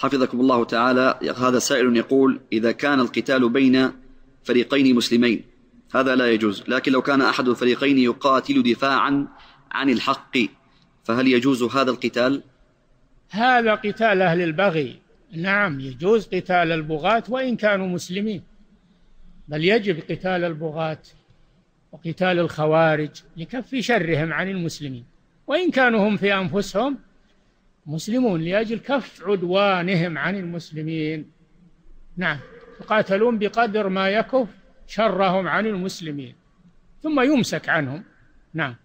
حفظكم الله تعالى هذا سائل يقول إذا كان القتال بين فريقين مسلمين هذا لا يجوز لكن لو كان أحد الفريقين يقاتل دفاعا عن الحق فهل يجوز هذا القتال؟ هذا قتال أهل البغي. نعم يجوز قتال البغاة وإن كانوا مسلمين بل يجب قتال البغاة وقتال الخوارج لكف شرهم عن المسلمين وإن كانوا هم في أنفسهم مسلمون لأجل كف عدوانهم عن المسلمين. نعم. يقاتلون بقدر ما يكف شرهم عن المسلمين. ثم يمسك عنهم. نعم.